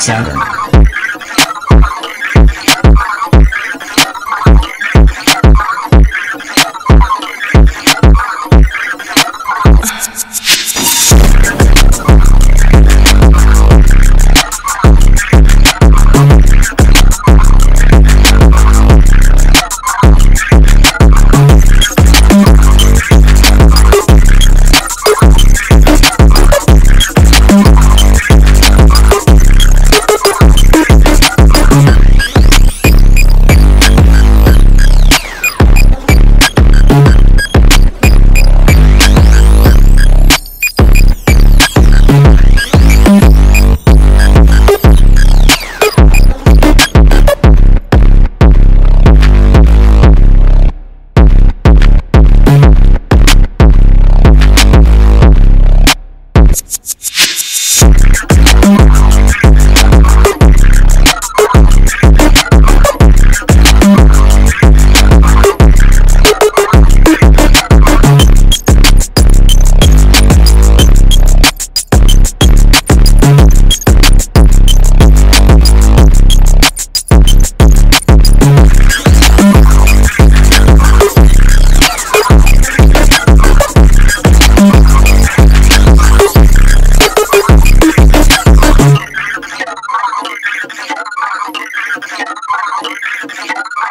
咸的 thank